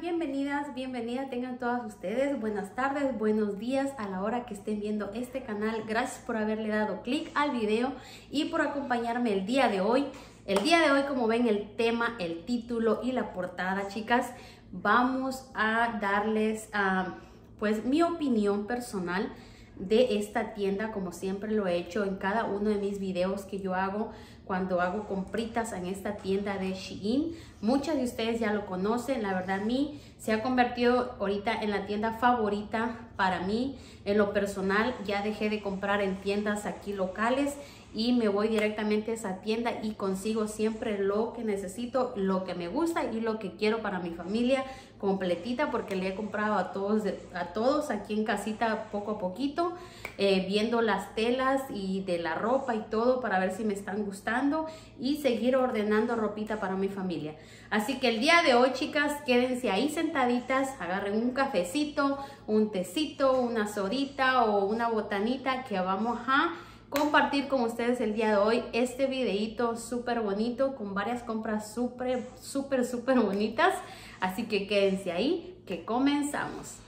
bienvenidas, bienvenidas tengan todas ustedes. Buenas tardes, buenos días a la hora que estén viendo este canal. Gracias por haberle dado clic al video y por acompañarme el día de hoy. El día de hoy, como ven, el tema, el título y la portada, chicas, vamos a darles uh, pues mi opinión personal de esta tienda como siempre lo he hecho en cada uno de mis videos que yo hago cuando hago compritas en esta tienda de Shein. Muchas de ustedes ya lo conocen, la verdad a se ha convertido ahorita en la tienda favorita para mí. En lo personal ya dejé de comprar en tiendas aquí locales y me voy directamente a esa tienda y consigo siempre lo que necesito, lo que me gusta y lo que quiero para mi familia completita porque le he comprado a todos, a todos aquí en casita poco a poquito, eh, viendo las telas y de la ropa y todo para ver si me están gustando y seguir ordenando ropita para mi familia. Así que el día de hoy, chicas, quédense ahí sentaditas, agarren un cafecito, un tecito, una sodita o una botanita que vamos a compartir con ustedes el día de hoy este videito súper bonito con varias compras súper, súper, súper bonitas. Así que quédense ahí, que comenzamos.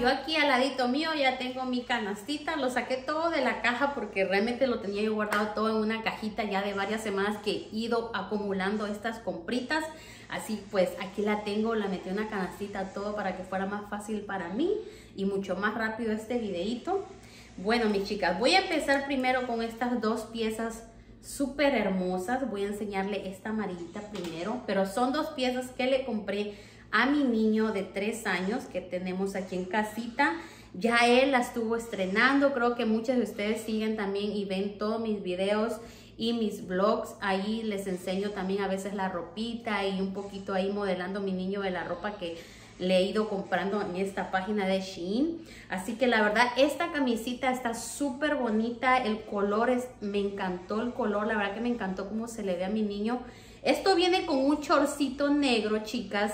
Yo aquí al ladito mío ya tengo mi canastita, lo saqué todo de la caja porque realmente lo tenía yo guardado todo en una cajita ya de varias semanas que he ido acumulando estas compritas. Así pues aquí la tengo, la metí en una canastita todo para que fuera más fácil para mí y mucho más rápido este videito. Bueno mis chicas, voy a empezar primero con estas dos piezas súper hermosas. Voy a enseñarle esta amarillita primero, pero son dos piezas que le compré a mi niño de tres años que tenemos aquí en casita. Ya él la estuvo estrenando, creo que muchos de ustedes siguen también y ven todos mis videos y mis vlogs. Ahí les enseño también a veces la ropita y un poquito ahí modelando mi niño de la ropa que le he ido comprando en esta página de Shein. Así que la verdad, esta camisita está súper bonita. El color es, me encantó el color. La verdad que me encantó cómo se le ve a mi niño. Esto viene con un chorcito negro, chicas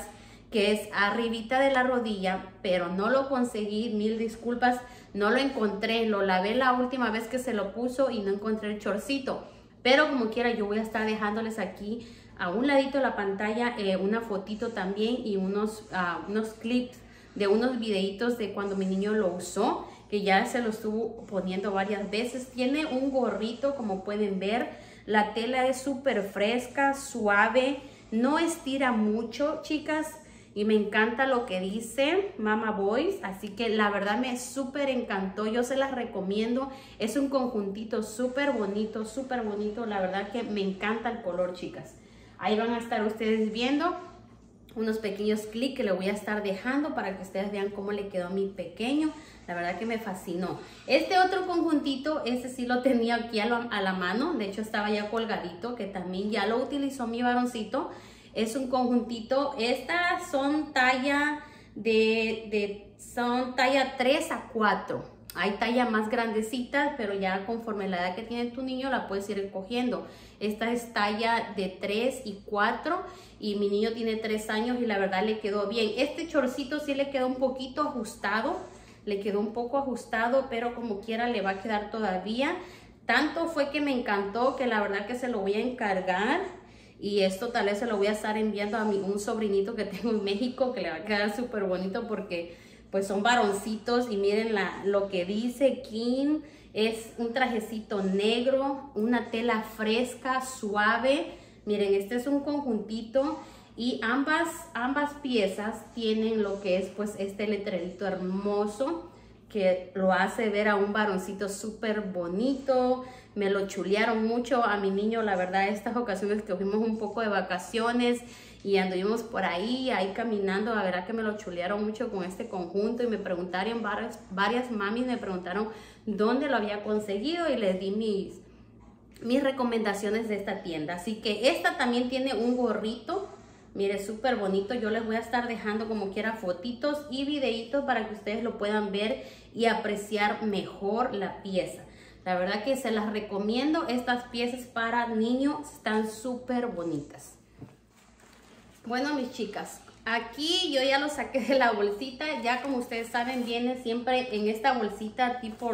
que es arribita de la rodilla, pero no lo conseguí, mil disculpas, no lo encontré, lo lavé la última vez que se lo puso y no encontré el chorcito. Pero como quiera, yo voy a estar dejándoles aquí a un ladito de la pantalla eh, una fotito también y unos, uh, unos clips de unos videitos de cuando mi niño lo usó, que ya se lo estuvo poniendo varias veces. Tiene un gorrito, como pueden ver. La tela es súper fresca, suave, no estira mucho, chicas y me encanta lo que dice Mama Boys, así que la verdad me súper encantó, yo se las recomiendo, es un conjuntito súper bonito, súper bonito, la verdad que me encanta el color, chicas. Ahí van a estar ustedes viendo unos pequeños clics que le voy a estar dejando para que ustedes vean cómo le quedó a mi pequeño. La verdad que me fascinó. Este otro conjuntito, ese sí lo tenía aquí a la, a la mano. De hecho estaba ya colgadito, que también ya lo utilizó mi varoncito es un conjuntito. Estas son talla de, de, son talla 3 a 4. Hay talla más grandecita, pero ya conforme la edad que tiene tu niño la puedes ir escogiendo. Esta es talla de 3 y 4 y mi niño tiene 3 años y la verdad le quedó bien. Este chorcito sí le quedó un poquito ajustado, le quedó un poco ajustado, pero como quiera le va a quedar todavía. Tanto fue que me encantó que la verdad que se lo voy a encargar y esto tal vez se lo voy a estar enviando a mi, un sobrinito que tengo en México que le va a quedar súper bonito porque pues son varoncitos y miren la, lo que dice King. Es un trajecito negro, una tela fresca, suave. Miren, este es un conjuntito y ambas, ambas piezas tienen lo que es pues este letrerito hermoso que lo hace ver a un varoncito súper bonito. Me lo chulearon mucho a mi niño, la verdad, estas ocasiones que fuimos un poco de vacaciones y anduvimos por ahí, ahí caminando, la verdad que me lo chulearon mucho con este conjunto y me preguntaron, varias, mamis me preguntaron dónde lo había conseguido y les di mis, mis recomendaciones de esta tienda. Así que esta también tiene un gorrito Mire, súper bonito. Yo les voy a estar dejando como quiera fotitos y videitos para que ustedes lo puedan ver y apreciar mejor la pieza. La verdad que se las recomiendo. Estas piezas para niños están súper bonitas. Bueno, mis chicas, aquí yo ya lo saqué de la bolsita. Ya como ustedes saben, viene siempre en esta bolsita tipo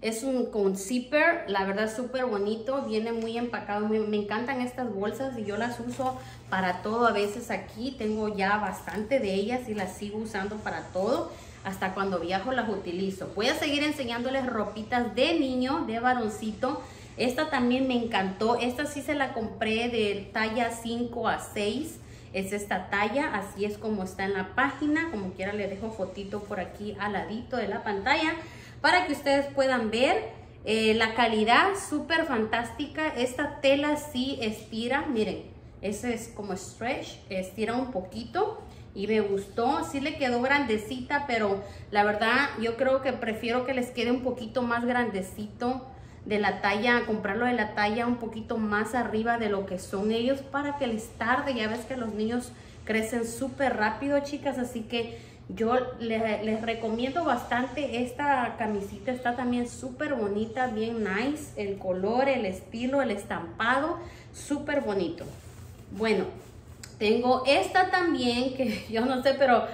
Es un con zipper, la verdad súper bonito, viene muy empacado, me, encantan estas bolsas y yo las uso para todo. A veces aquí tengo ya bastante de ellas y las sigo usando para todo. Hasta cuando viajo las utilizo. Voy a seguir enseñándoles ropitas de niño, de varoncito. Esta también me encantó. Esta sí se la compré de talla 5 a 6. Es esta talla, así es como está en la página. Como quiera le dejo fotito por aquí al ladito de la pantalla para que ustedes puedan ver eh, la calidad súper fantástica. Esta tela sí estira, miren, ese es como stretch, estira un poquito y me gustó. Sí le quedó grandecita, pero la verdad yo creo que prefiero que les quede un poquito más grandecito de la talla, comprarlo de la talla un poquito más arriba de lo que son ellos para que les tarde. Ya ves que los niños crecen súper rápido, chicas, así que yo les, recomiendo bastante esta camisita, está también súper bonita, bien nice, el color, el estilo, el estampado, súper bonito. Bueno, tengo esta también, que yo no sé, pero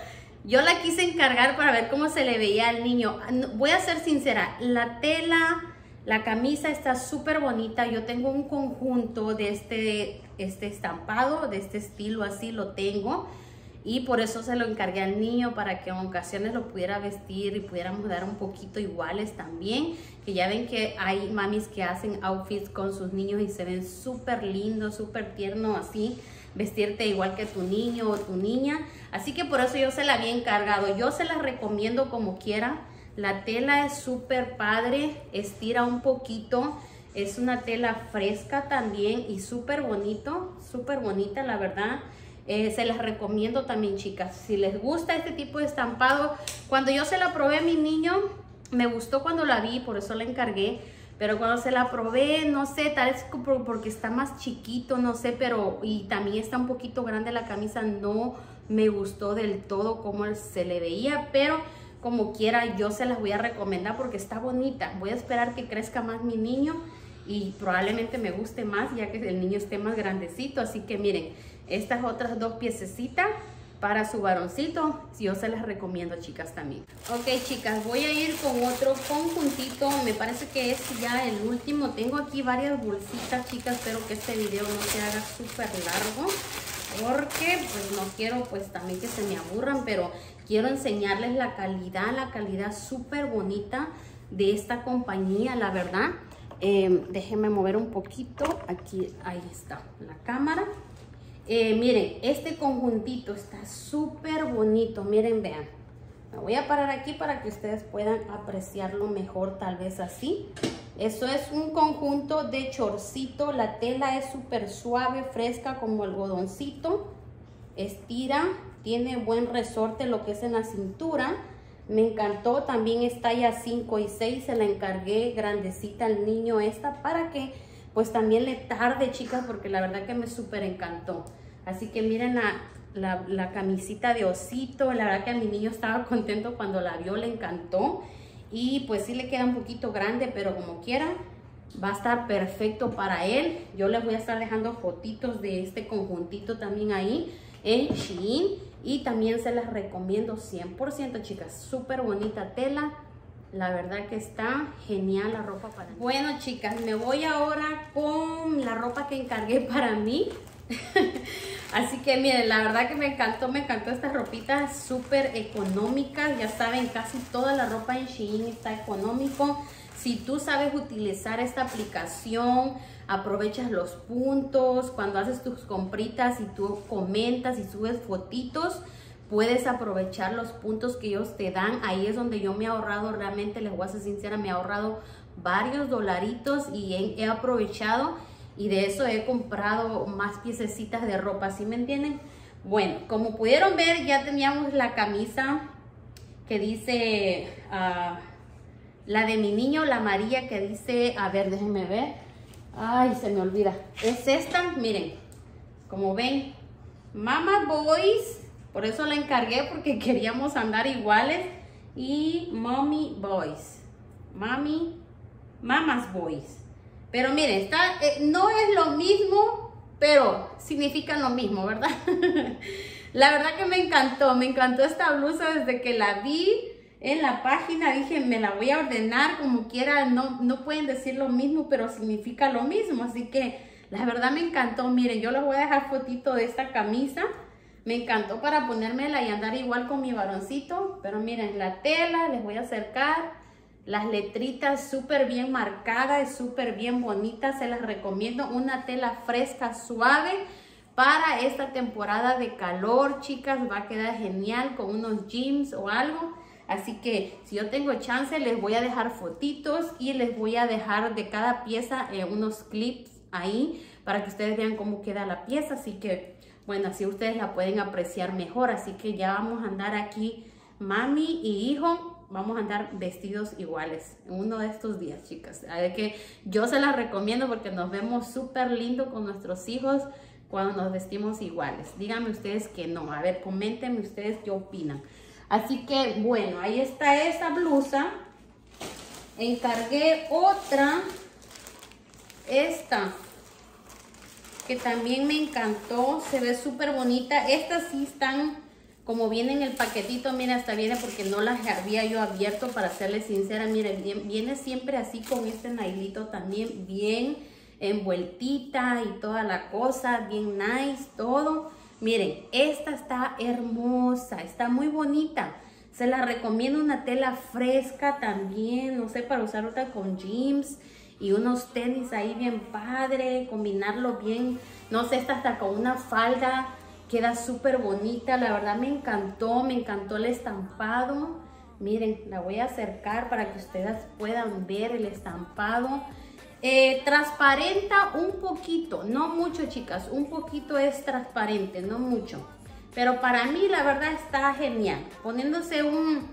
yo la quise encargar para ver cómo se le veía al niño. Voy a ser sincera, la tela, la camisa está súper bonita. Yo tengo un conjunto de este, este estampado, de este estilo así, lo tengo y por eso se lo encargué al niño para que en ocasiones lo pudiera vestir y pudiéramos dar un poquito iguales también, que ya ven que hay mamis que hacen outfits con sus niños y se ven súper lindos, súper tierno así, vestirte igual que tu niño o tu niña, así que por eso yo se la había encargado, yo se la recomiendo como quiera, la tela es súper padre, estira un poquito, es una tela fresca también y súper bonito, súper bonita la verdad, eh, se las recomiendo también, chicas. Si les gusta este tipo de estampado, cuando yo se la probé a mi niño, me gustó cuando la vi, por eso la encargué. Pero cuando se la probé, no sé, tal vez porque está más chiquito, no sé, pero y también está un poquito grande la camisa, no me gustó del todo como se le veía, pero como quiera yo se las voy a recomendar porque está bonita. Voy a esperar que crezca más mi niño y probablemente me guste más ya que el niño esté más grandecito. Así que miren, estas otras dos piececitas para su varoncito, yo se las recomiendo chicas también. Ok chicas, voy a ir con otro conjuntito, me parece que es ya el último. Tengo aquí varias bolsitas chicas, espero que este video no se haga súper largo. Porque pues no quiero pues también que se me aburran, pero quiero enseñarles la calidad, la calidad súper bonita de esta compañía, la verdad. Eh, déjenme mover un poquito, aquí, ahí está la cámara. Eh, miren, este conjuntito está súper bonito. Miren, vean. Me voy a parar aquí para que ustedes puedan apreciarlo mejor, tal vez así. Eso es un conjunto de chorcito. La tela es súper suave, fresca como algodoncito. Estira, tiene buen resorte lo que es en la cintura. Me encantó, también es talla 5 y 6. Se la encargué grandecita al niño esta para que pues también le tarde, chicas, porque la verdad que me súper encantó. Así que miren la, la, camisita de osito. La verdad que a mi niño estaba contento cuando la vio, le encantó. Y pues sí le queda un poquito grande, pero como quiera, va a estar perfecto para él. Yo les voy a estar dejando fotitos de este conjuntito también ahí en Shein. Y también se las recomiendo 100%, chicas. Súper bonita tela. La verdad que está genial la ropa para mí. Bueno, chicas, me voy ahora con la ropa que encargué para mí. Así que miren, la verdad que me encantó, me encantó esta ropita súper económica. Ya saben, casi toda la ropa en Shein está económico. Si tú sabes utilizar esta aplicación, aprovechas los puntos, cuando haces tus compritas y tú comentas y subes fotitos, puedes aprovechar los puntos que ellos te dan. Ahí es donde yo me he ahorrado, realmente les voy a ser sincera, me he ahorrado varios dolaritos y he, aprovechado y de eso he comprado más piececitas de ropa, ¿sí me entienden? Bueno, como pudieron ver, ya teníamos la camisa que dice, uh, la de mi niño, la amarilla que dice, a ver, déjenme ver. Ay, se me olvida. Es esta, miren, como ven, Mama Boys por eso la encargué porque queríamos andar iguales. Y Mommy Boys. Mami, Mamas Boys. Pero miren, está, eh, no es lo mismo, pero significan lo mismo, ¿verdad? la verdad que me encantó, me encantó esta blusa desde que la vi. en la página. Dije, me la voy a ordenar como quiera. No, no pueden decir lo mismo, pero significa lo mismo. Así que la verdad me encantó. Miren, yo les voy a dejar fotito de esta camisa. Me encantó para ponérmela y andar igual con mi varoncito. Pero miren, la tela, les voy a acercar. Las letritas súper bien marcadas, súper bien bonitas. Se las recomiendo. Una tela fresca, suave. Para esta temporada de calor, chicas, va a quedar genial con unos jeans o algo. Así que si yo tengo chance, les voy a dejar fotitos y les voy a dejar de cada pieza eh, unos clips ahí para que ustedes vean cómo queda la pieza. Así que, bueno, así ustedes la pueden apreciar mejor. Así que ya vamos a andar aquí, mami y hijo, vamos a andar vestidos iguales uno de estos días, chicas. A ver que yo se las recomiendo porque nos vemos súper lindo con nuestros hijos cuando nos vestimos iguales. Díganme ustedes que no. A ver, coméntenme ustedes qué opinan. Así que, bueno, ahí está esa blusa. Encargué otra. Esta que también me encantó, se ve súper bonita. Estas sí están como viene en el paquetito, mira, hasta viene porque no las había yo abierto para serle sincera. Miren, viene siempre así con este nailito también bien envueltita y toda la cosa, bien nice, todo. Miren, esta está hermosa, está muy bonita. Se la recomiendo una tela fresca también, no sé, para usar otra con jeans y unos tenis ahí bien padre, combinarlo bien, no sé, esta hasta con una falda, queda súper bonita, la verdad me encantó, me encantó el estampado, miren, la voy a acercar para que ustedes puedan ver el estampado, eh, transparenta un poquito, no mucho chicas, un poquito es transparente, no mucho, pero para mí la verdad está genial, poniéndose un,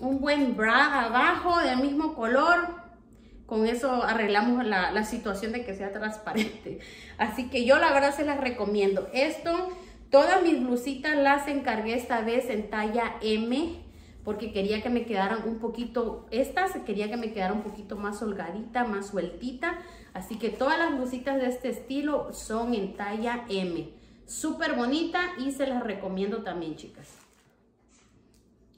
un buen bra abajo del mismo color, con eso arreglamos la, situación de que sea transparente. Así que yo la verdad se las recomiendo. Esto, todas mis blusitas las encargué esta vez en talla M porque quería que me quedaran un poquito, estas quería que me quedara un poquito más holgadita, más sueltita. Así que todas las blusitas de este estilo son en talla M. Súper bonita y se las recomiendo también, chicas.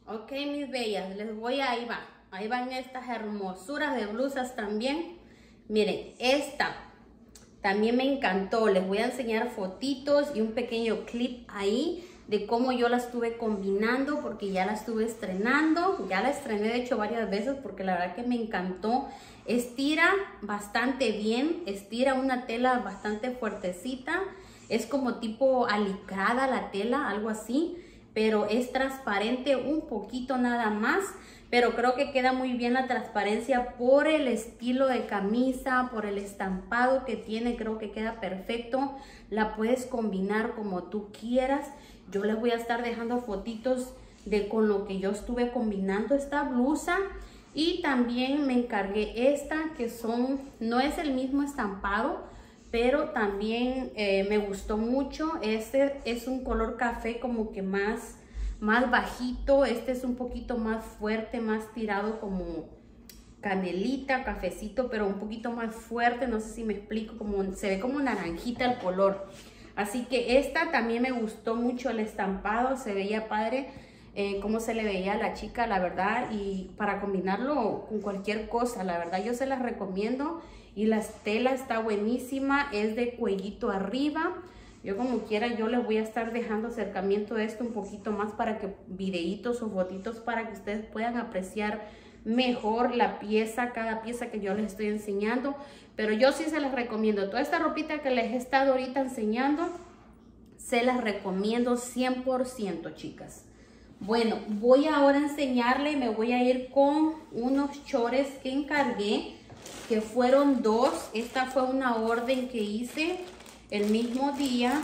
Ok, mis bellas, les voy a, ahí va. Ahí van estas hermosuras de blusas también. Miren, esta también me encantó. Les voy a enseñar fotitos y un pequeño clip ahí de cómo yo la estuve combinando porque ya la estuve estrenando. Ya la estrené de hecho varias veces porque la verdad que me encantó. Estira bastante bien, estira una tela bastante fuertecita. Es como tipo alicrada la tela, algo así, pero es transparente un poquito nada más pero creo que queda muy bien la transparencia por el estilo de camisa, por el estampado que tiene, creo que queda perfecto. La puedes combinar como tú quieras. Yo les voy a estar dejando fotitos de con lo que yo estuve combinando esta blusa. Y también me encargué esta que son, no es el mismo estampado, pero también eh, me gustó mucho. Este es un color café como que más más bajito, este es un poquito más fuerte, más tirado como canelita, cafecito, pero un poquito más fuerte, no sé si me explico, como se ve como naranjita el color. Así que esta también me gustó mucho el estampado, se veía padre eh, cómo se le veía a la chica, la verdad, y para combinarlo con cualquier cosa, la verdad yo se las recomiendo. Y la tela está buenísima, es de cuellito arriba, yo como quiera, yo les voy a estar dejando acercamiento de esto un poquito más para que videitos o fotitos para que ustedes puedan apreciar mejor la pieza, cada pieza que yo les estoy enseñando. Pero yo sí se les recomiendo. Toda esta ropita que les he estado ahorita enseñando, se las recomiendo 100%, chicas. Bueno, voy ahora a enseñarle, me voy a ir con unos chores que encargué, que fueron dos. Esta fue una orden que hice el mismo día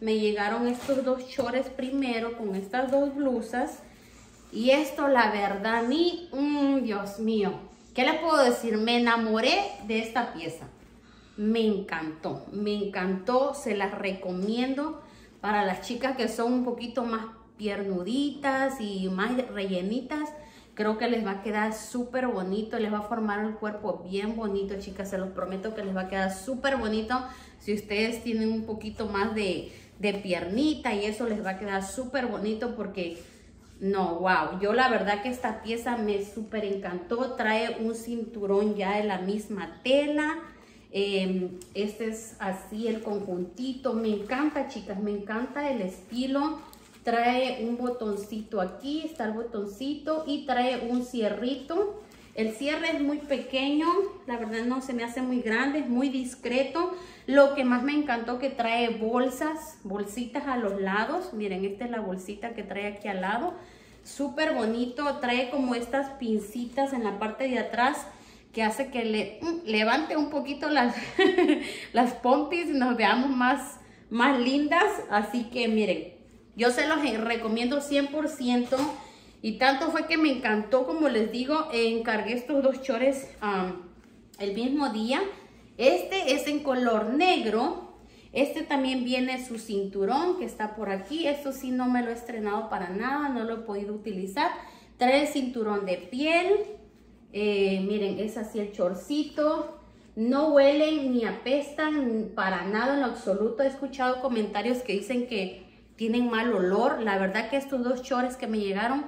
me llegaron estos dos chores primero con estas dos blusas. Y esto, la verdad, a mí, mm, Dios mío, ¿qué le puedo decir? Me enamoré de esta pieza. Me encantó, me encantó, se las recomiendo para las chicas que son un poquito más piernuditas y más rellenitas. Creo que les va a quedar súper bonito, les va a formar el cuerpo bien bonito, chicas. Se los prometo que les va a quedar súper bonito. Si ustedes tienen un poquito más de, de piernita y eso les va a quedar súper bonito porque No, wow, yo la verdad que esta pieza me súper encantó. Trae un cinturón ya de la misma tela. Em, este es así el conjuntito. Me encanta, chicas, me encanta el estilo. Trae un botoncito aquí, está el botoncito y trae un cierrito. El cierre es muy pequeño, la verdad no se me hace muy grande, es muy discreto. Lo que más me encantó que trae bolsas, bolsitas a los lados. Miren, esta es la bolsita que trae aquí al lado. Súper bonito, trae como estas pincitas en la parte de atrás que hace que le mm, levante un poquito las, las pompis y nos veamos más, más lindas. Así que miren, yo se los recomiendo 100%. Y tanto fue que me encantó, como les digo, encargué estos dos chores el mismo día. Este es en color negro. Este también viene su cinturón que está por aquí. Esto sí no me lo he estrenado para nada, no lo he podido utilizar. Trae el cinturón de piel. Eh, miren, es así el chorcito. No huelen ni apestan para nada en lo absoluto. He escuchado comentarios que dicen que tienen mal olor. La verdad que estos dos chores que me llegaron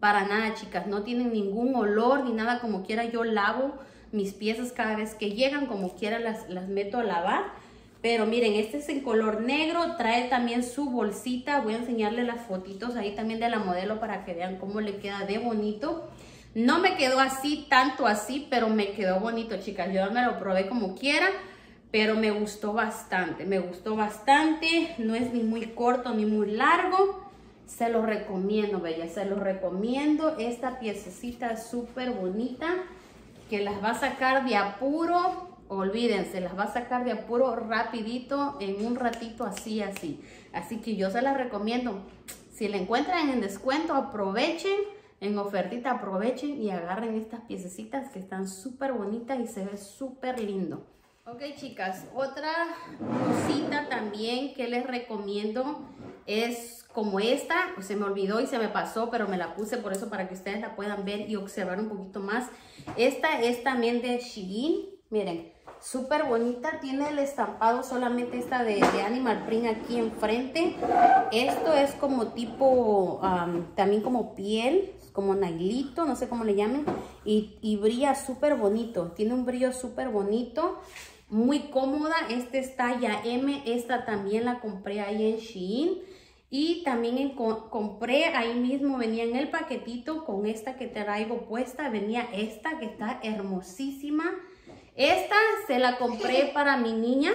para nada, chicas, no tienen ningún olor ni nada, como quiera yo lavo mis piezas cada vez que llegan, como quiera las, las meto a lavar. Pero miren, este es en color negro, trae también su bolsita. Voy a enseñarle las fotitos ahí también de la modelo para que vean cómo le queda de bonito. No me quedó así, tanto así, pero me quedó bonito, chicas. Yo me lo probé como quiera, pero me gustó bastante. Me gustó bastante, no es ni muy corto ni muy largo. Se lo recomiendo, bella, se lo recomiendo. Esta piececita súper bonita, que las va a sacar de apuro. Olvídense, las va a sacar de apuro rapidito, en un ratito así, así. Así que yo se las recomiendo. Si la encuentran en descuento, aprovechen. En ofertita, aprovechen y agarren estas piececitas que están súper bonitas y se ve súper lindo. Ok, chicas, otra cosita también que les recomiendo es como esta, pues se me olvidó y se me pasó, pero me la puse por eso para que ustedes la puedan ver y observar un poquito más. Esta es también de Shein, miren, súper bonita, tiene el estampado solamente esta de, Animal Print aquí enfrente. Esto es como tipo, también como piel, como nailito, no sé cómo le llamen, y, y brilla súper bonito, tiene un brillo súper bonito muy cómoda. Este es talla M. Esta también la compré ahí en Shein. Y también compré, ahí mismo venía en el paquetito con esta que traigo puesta, venía esta que está hermosísima. Esta se la compré para mi niña,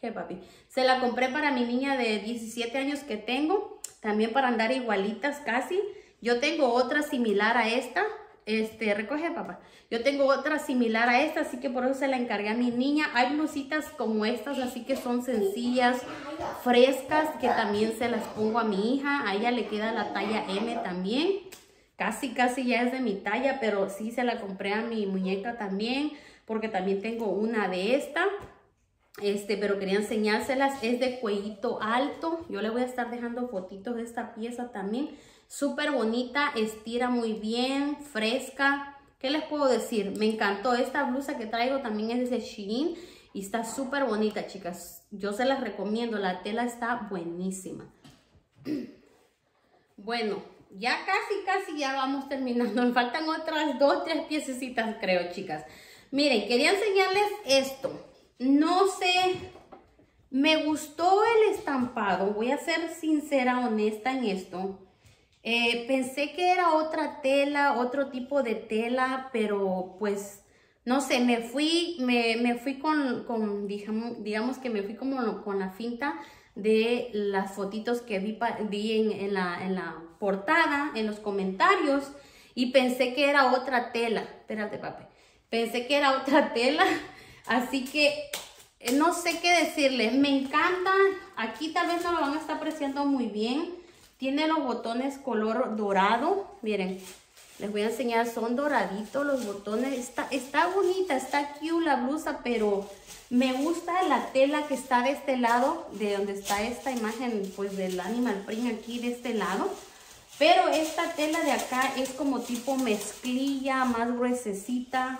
¿qué papi? Se la compré para mi niña de 17 años que tengo, también para andar igualitas casi. Yo tengo otra similar a esta, este, recoge papá. Yo tengo otra similar a esta, así que por eso se la encargué a mi niña. Hay blusitas como estas, así que son sencillas, frescas, que también se las pongo a mi hija. A ella le queda la talla M también. Casi, casi ya es de mi talla, pero sí se la compré a mi muñeca también, porque también tengo una de esta. Este, pero quería enseñárselas. Es de cuellito alto. Yo le voy a estar dejando fotitos de esta pieza también Súper bonita, estira muy bien, fresca. ¿Qué les puedo decir? Me encantó. Esta blusa que traigo también es de Shein y está súper bonita, chicas. Yo se las recomiendo. La tela está buenísima. Bueno, ya casi, casi ya vamos terminando. Me faltan otras dos, tres piececitas, creo, chicas. Miren, quería enseñarles esto. No sé, me gustó el estampado. Voy a ser sincera, honesta en esto. Eh, pensé que era otra tela, otro tipo de tela, pero pues no sé, me fui, me, fui con, digamos, que me fui como con la finta de las fotitos que vi, en, la, en la portada, en los comentarios, y pensé que era otra tela. Espérate, papi. Pensé que era otra tela, así que eh, no sé qué decirles. Me encanta. Aquí tal vez no lo van a estar apreciando muy bien. Tiene los botones color dorado. Miren, les voy a enseñar. Son doraditos los botones. Está, está bonita, está cute la blusa, pero me gusta la tela que está de este lado, de donde está esta imagen, pues del animal print aquí de este lado. Pero esta tela de acá es como tipo mezclilla, más gruesecita.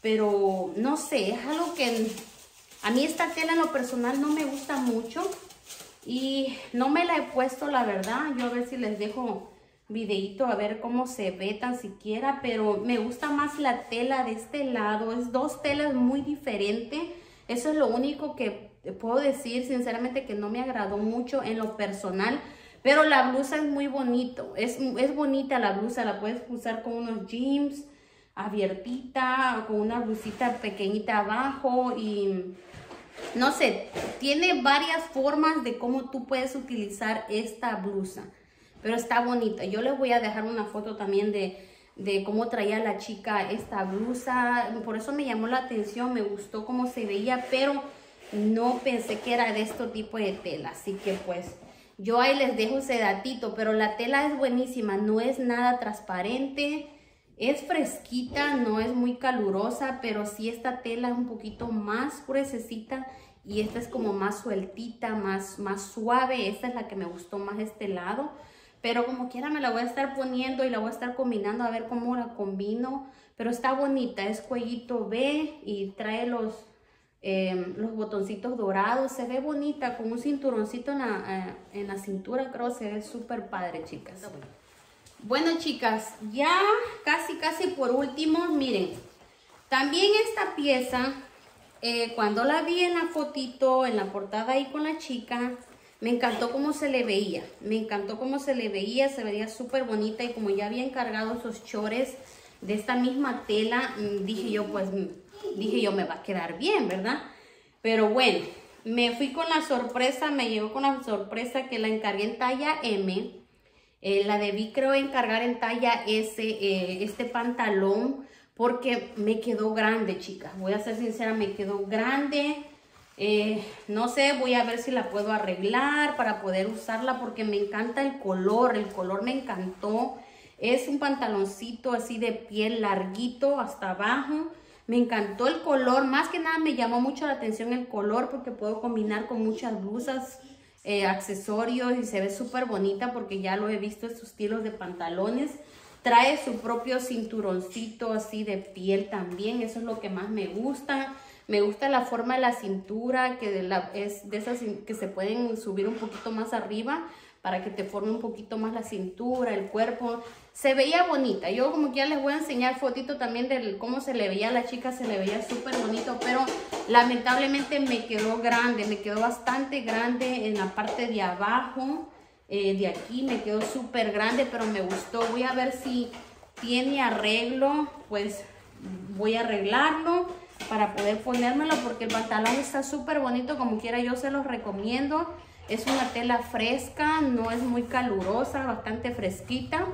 Pero no sé, es algo que a mí esta tela en lo personal no me gusta mucho. Y no me la he puesto, la verdad. Yo a ver si les dejo videito a ver cómo se ve tan siquiera, pero me gusta más la tela de este lado. Es dos telas muy diferentes. Eso es lo único que puedo decir, sinceramente, que no me agradó mucho en lo personal. Pero la blusa es muy bonito. Es, es bonita la blusa. La puedes usar con unos jeans abiertita, con una blusita pequeñita abajo y no sé, tiene varias formas de cómo tú puedes utilizar esta blusa. Pero está bonita. Yo les voy a dejar una foto también de, de cómo traía la chica esta blusa. Por eso me llamó la atención, me gustó cómo se veía, pero no pensé que era de este tipo de tela. Así que pues yo ahí les dejo ese datito, pero la tela es buenísima, no es nada transparente. Es fresquita, no es muy calurosa, pero sí esta tela es un poquito más gruesecita y esta es como más sueltita, más, más suave. Esta es la que me gustó más este lado. Pero como quiera me la voy a estar poniendo y la voy a estar combinando a ver cómo la combino. Pero está bonita, es cuellito B y trae los, em, los botoncitos dorados. Se ve bonita con un cinturoncito en la, eh, en la cintura, creo se ve súper padre, chicas. Bueno, chicas, ya casi, casi por último, miren. También esta pieza, eh, cuando la vi en la fotito, en la portada ahí con la chica, me encantó cómo se le veía. Me encantó cómo se le veía, se veía súper bonita. Y como ya había encargado esos chores de esta misma tela, mm, dije yo, pues, mm, dije yo, me va a quedar bien, ¿verdad? Pero bueno, me fui con la sorpresa, me llegó con la sorpresa que la encargué en talla M eh, la debí creo encargar en talla S, eh, este pantalón, porque me quedó grande, chicas. Voy a ser sincera, me quedó grande. Eh, no sé, voy a ver si la puedo arreglar para poder usarla porque me encanta el color. El color me encantó. Es un pantaloncito así de piel larguito hasta abajo. Me encantó el color. Más que nada me llamó mucho la atención el color porque puedo combinar con muchas blusas eh, accesorios y se ve súper bonita porque ya lo he visto estos estilos de pantalones. Trae su propio cinturoncito así de piel también, eso es lo que más me gusta. Me gusta la forma de la cintura, que de la, es de esas que se pueden subir un poquito más arriba para que te forme un poquito más la cintura, el cuerpo. Se veía bonita. Yo como que ya les voy a enseñar fotito también de cómo se le veía a la chica. Se le veía súper bonito, pero lamentablemente me quedó grande. Me quedó bastante grande en la parte de abajo. Eh, de aquí me quedó súper grande, pero me gustó. Voy a ver si tiene arreglo. Pues voy a arreglarlo para poder ponérmelo porque el pantalón está súper bonito. Como quiera yo se los recomiendo. Es una tela fresca, no es muy calurosa, bastante fresquita.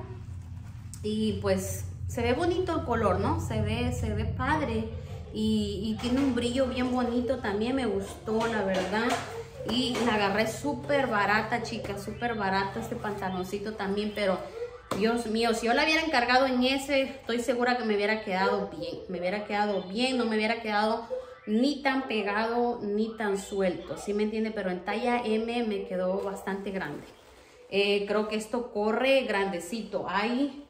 Y pues se ve bonito el color, ¿no? Se ve, se ve padre. Y, tiene un brillo bien bonito también, me gustó la verdad. Y la agarré súper barata, chicas, súper barata este pantaloncito también, pero Dios mío, si yo la hubiera encargado en ese, estoy segura que me hubiera quedado bien. Me hubiera quedado bien, no me hubiera quedado ni tan pegado ni tan suelto, ¿sí me entiende? Pero en talla M me quedó bastante grande. Eh, creo que esto corre grandecito. Hay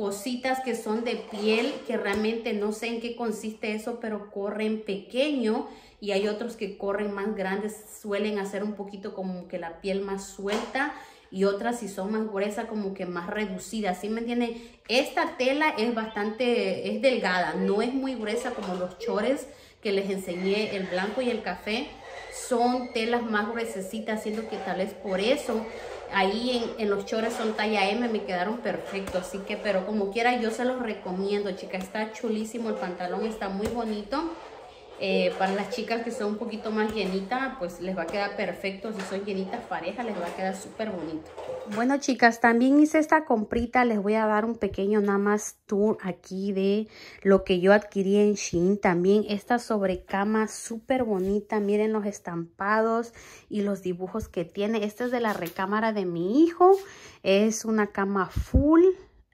cositas que son de piel que realmente no sé en qué consiste eso, pero corren pequeño y hay otros que corren más grandes, suelen hacer un poquito como que la piel más suelta y otras si son más gruesas como que más reducidas, ¿sí me entienden? Esta tela es bastante, es delgada, no es muy gruesa como los chores que les enseñé, el blanco y el café, son telas más gruesecitas, siendo que tal vez por eso ahí en, los chores son talla M, me quedaron perfectos, así que, pero como quiera yo se los recomiendo, chicas, está chulísimo el pantalón, está muy bonito. Eh, para las chicas que son un poquito más llenitas, pues les va a quedar perfecto. Si son llenitas parejas, les va a quedar súper bonito. Bueno, chicas, también hice esta comprita. Les voy a dar un pequeño nada más tour aquí de lo que yo adquirí en Shein. También esta sobrecama súper bonita. Miren los estampados y los dibujos que tiene. Esta es de la recámara de mi hijo. Es una cama full,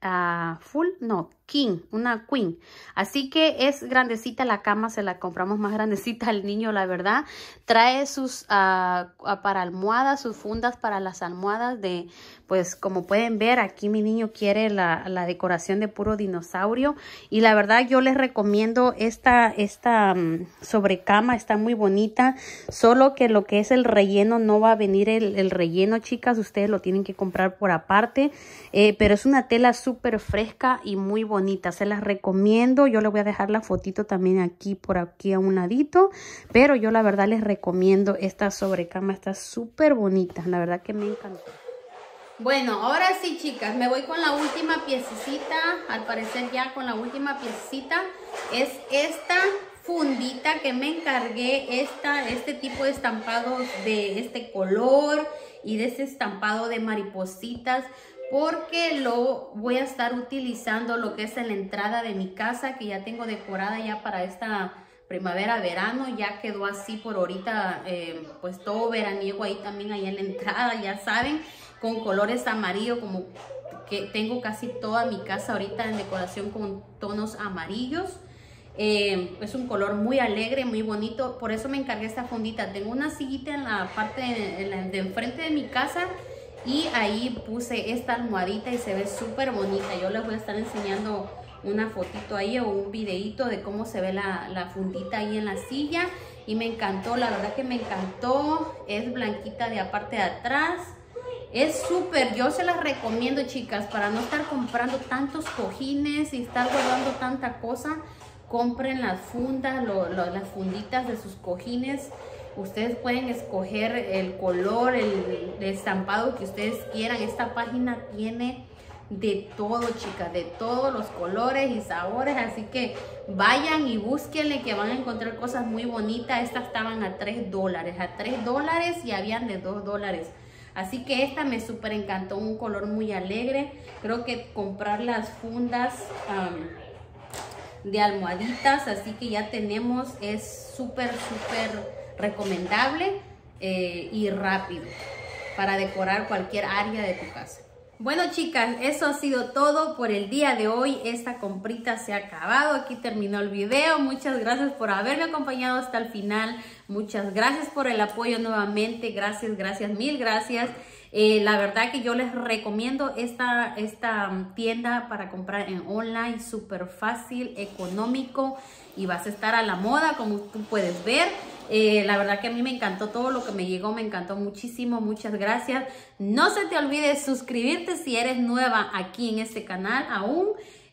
uh, full, no, king, una queen. Así que es grandecita la cama, se la compramos más grandecita al niño, la verdad. Trae sus uh, para almohadas, sus fundas para las almohadas de, pues como pueden ver, aquí mi niño quiere la, decoración de puro dinosaurio. Y la verdad yo les recomiendo esta, esta um, sobrecama, está muy bonita. Solo que lo que es el relleno no va a venir el, el relleno, chicas. Ustedes lo tienen que comprar por aparte. Eh, pero es una tela súper fresca y muy bonita. Se las recomiendo. Yo le voy a dejar la fotito también aquí por aquí a un ladito. Pero yo la verdad les recomiendo esta sobrecama. Está súper bonita. La verdad que me encantó. Bueno, ahora sí, chicas, me voy con la última piececita. Al parecer ya con la última piececita. Es esta fundita que me encargué. Esta, este tipo de estampados de este color y de este estampado de maripositas porque lo voy a estar utilizando lo que es en la entrada de mi casa que ya tengo decorada ya para esta primavera, verano, ya quedó así por ahorita, eh, pues todo veraniego ahí también ahí en la entrada, ya saben, con colores amarillo como que tengo casi toda mi casa ahorita en decoración con tonos amarillos. Eh, es un color muy alegre, muy bonito, por eso me encargué esta fundita. Tengo una sillita en la parte de enfrente de mi casa y ahí puse esta almohadita y se ve súper bonita. Yo les voy a estar enseñando una fotito ahí o un videito de cómo se ve la, la fundita ahí en la silla. Y me encantó, la verdad que me encantó. Es blanquita de aparte de atrás. Es súper, yo se las recomiendo chicas para no estar comprando tantos cojines y estar guardando tanta cosa. Compren las fundas, las funditas de sus cojines Ustedes pueden escoger el color, el, estampado que ustedes quieran. Esta página tiene de todo, chicas, de todos los colores y sabores. Así que vayan y búsquenle que van a encontrar cosas muy bonitas. Estas estaban a 3 dólares, a 3 dólares y habían de 2 dólares. Así que esta me súper encantó, un color muy alegre. Creo que comprar las fundas de almohaditas, así que ya tenemos, es súper, súper recomendable eh, y rápido para decorar cualquier área de tu casa. Bueno chicas, eso ha sido todo por el día de hoy. Esta comprita se ha acabado. Aquí terminó el video. Muchas gracias por haberme acompañado hasta el final. Muchas gracias por el apoyo nuevamente. Gracias, gracias, mil gracias. Eh, la verdad que yo les recomiendo esta, esta tienda para comprar en online. Súper fácil, económico y vas a estar a la moda como tú puedes ver. Eh, la verdad que a mí me encantó todo lo que me llegó, me encantó muchísimo, muchas gracias. No se te olvide suscribirte si eres nueva aquí en este canal aún.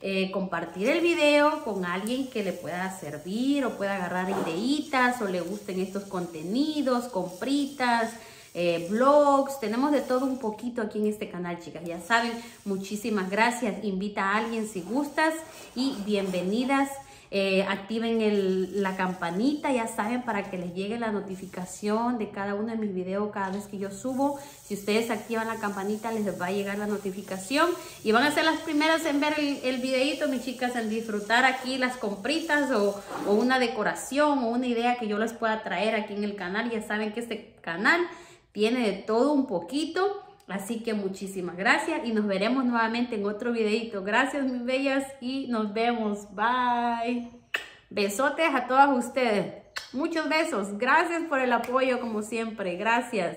Eh, compartir el video con alguien que le pueda servir o pueda agarrar ideitas o le gusten estos contenidos, compritas, eh, blogs, tenemos de todo un poquito aquí en este canal, chicas. Ya saben, muchísimas gracias. Invita a alguien si gustas y bienvenidas. Eh, activen la campanita, ya saben, para que les llegue la notificación de cada uno de mis videos cada vez que yo subo. Si ustedes activan la campanita, les va a llegar la notificación y van a ser las primeras en ver el, el videito, mis chicas, en disfrutar aquí las compritas o, o una decoración o una idea que yo les pueda traer aquí en el canal. Ya saben que este canal tiene de todo un poquito. Así que muchísimas gracias y nos veremos nuevamente en otro videito. Gracias mis bellas y nos vemos. Bye. Besotes a todas ustedes. Muchos besos. Gracias por el apoyo como siempre. Gracias.